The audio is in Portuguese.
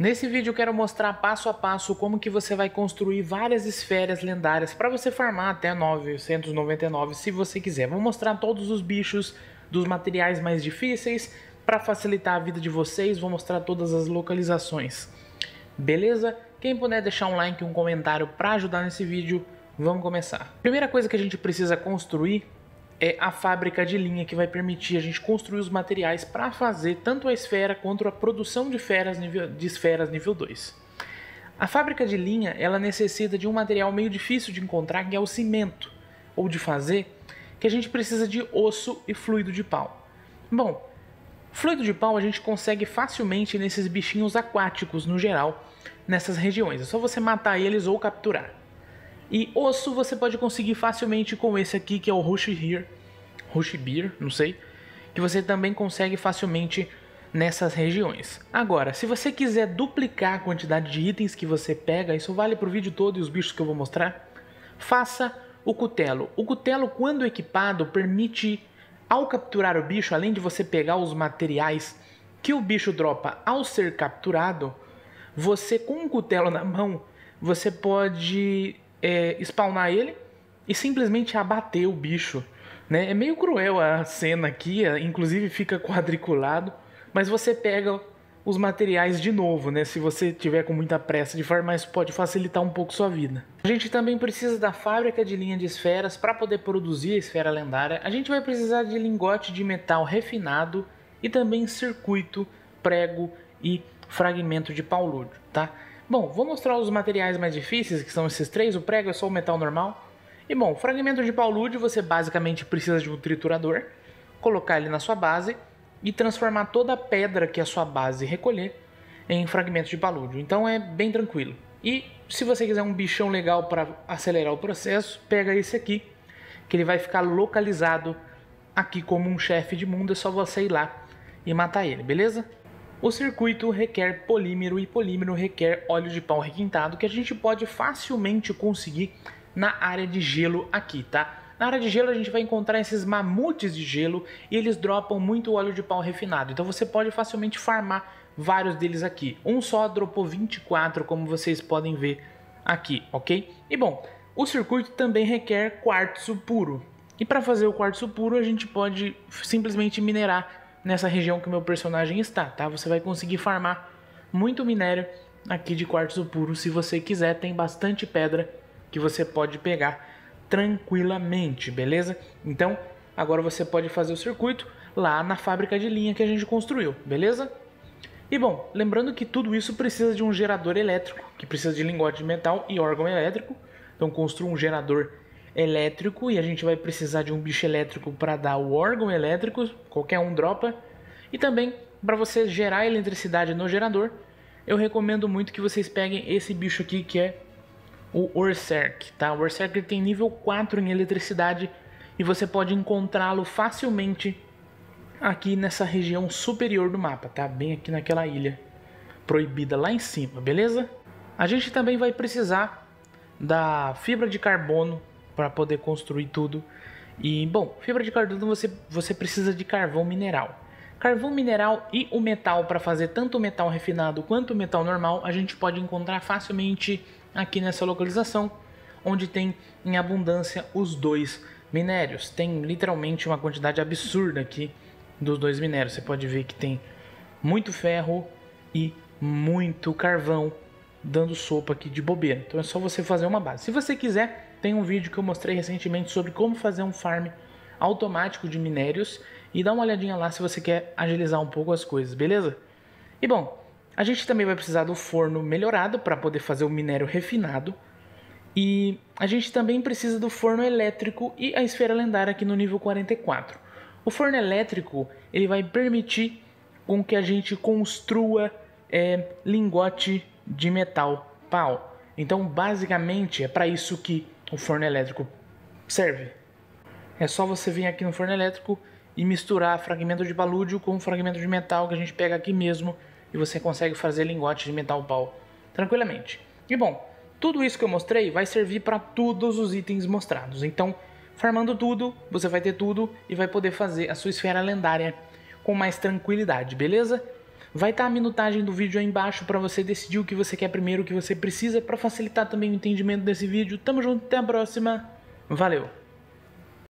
Nesse vídeo eu quero mostrar passo a passo como que você vai construir várias esferas lendárias para você farmar até 999 se você quiser. Vou mostrar todos os bichos dos materiais mais difíceis para facilitar a vida de vocês, vou mostrar todas as localizações. Beleza? Quem puder deixar um like e um comentário para ajudar nesse vídeo, vamos começar. Primeira coisa que a gente precisa construir é a fábrica de linha que vai permitir a gente construir os materiais para fazer tanto a esfera quanto a produção de, esferas nível, de esferas nível 2. A fábrica de linha ela necessita de um material meio difícil de encontrar, que é o cimento, ou de fazer, que a gente precisa de osso e fluido de pau. Bom, fluido de pau a gente consegue facilmente nesses bichinhos aquáticos no geral, nessas regiões. É só você matar eles ou capturar. E osso você pode conseguir facilmente com esse aqui, que é o Rush Here, Rush Beer, não sei, que você também consegue facilmente nessas regiões. Agora, se você quiser duplicar a quantidade de itens que você pega, isso vale para o vídeo todo e os bichos que eu vou mostrar, faça o cutelo. O cutelo, quando equipado, permite, ao capturar o bicho, além de você pegar os materiais que o bicho dropa ao ser capturado, você com o cutelo na mão, você pode é, spawnar ele e simplesmente abater o bicho. Né? É meio cruel a cena aqui, é, inclusive fica quadriculado, mas você pega os materiais de novo, né? Se você tiver com muita pressa de farmar, isso pode facilitar um pouco sua vida. A gente também precisa da fábrica de linha de esferas para poder produzir a esfera lendária. A gente vai precisar de lingote de metal refinado e também circuito, prego e fragmento de paulúdio, tá? Bom, vou mostrar os materiais mais difíceis, que são esses três. O prego é só o metal normal. E bom, fragmento de paulúdio você basicamente precisa de um triturador, colocar ele na sua base e transformar toda a pedra que a sua base recolher em fragmento de paulúdio. Então é bem tranquilo. E se você quiser um bichão legal para acelerar o processo, pega esse aqui, que ele vai ficar localizado aqui como um chefe de mundo, é só você ir lá e matar ele, beleza? O circuito requer polímero e polímero requer óleo de pau requintado que a gente pode facilmente conseguir na área de gelo aqui, tá? Na área de gelo a gente vai encontrar esses mamutes de gelo e eles dropam muito óleo de pau refinado. Então você pode facilmente farmar vários deles aqui. Um só dropou 24, como vocês podem ver aqui, ok? E bom, o circuito também requer quartzo puro. E para fazer o quartzo puro a gente pode simplesmente minerar nessa região que o meu personagem está, tá? Você vai conseguir farmar muito minério aqui de quartzo puro se você quiser, tem bastante pedra que você pode pegar tranquilamente, beleza? Então, agora você pode fazer o circuito lá na fábrica de linha que a gente construiu, beleza? E bom, lembrando que tudo isso precisa de um gerador elétrico, que precisa de lingote de metal e órgão elétrico. Então construa um gerador elétrico e a gente vai precisar de um bicho elétrico para dar o órgão elétrico, qualquer um dropa. E também para você gerar eletricidade no gerador, eu recomendo muito que vocês peguem esse bicho aqui que é o Orserk, tá? O Orserk tem nível 4 em eletricidade e você pode encontrá-lo facilmente aqui nessa região superior do mapa, tá? Bem aqui naquela ilha proibida lá em cima, beleza? A gente também vai precisar da fibra de carbono para poder construir tudo. E bom, fibra de carbono você, você precisa de carvão mineral. Carvão mineral e o metal para fazer tanto o metal refinado quanto o metal normal a gente pode encontrar facilmente aqui nessa localização, onde tem em abundância os dois minérios. Tem literalmente uma quantidade absurda aqui dos dois minérios. Você pode ver que tem muito ferro e muito carvão dando sopa aqui de bobeira. Então é só você fazer uma base. Se você quiser tem um vídeo que eu mostrei recentemente sobre como fazer um farm automático de minérios e dá uma olhadinha lá se você quer agilizar um pouco as coisas, beleza? E bom, a gente também vai precisar do forno melhorado para poder fazer o minério refinado. E a gente também precisa do forno elétrico e a esfera lendária aqui no nível 44. O forno elétrico ele vai permitir com que a gente construa é, lingote de metal pau. Então, basicamente, é para isso que o forno elétrico serve. É só você vir aqui no forno elétrico e misturar fragmento de balúdio com fragmento de metal que a gente pega aqui mesmo e você consegue fazer lingote de metal pau tranquilamente. E bom, tudo isso que eu mostrei vai servir para todos os itens mostrados. Então, farmando tudo, você vai ter tudo e vai poder fazer a sua esfera lendária com mais tranquilidade, beleza? Vai estar tá a minutagem do vídeo aí embaixo para você decidir o que você quer primeiro, o que você precisa para facilitar também o entendimento desse vídeo. Tamo junto, até a próxima. Valeu!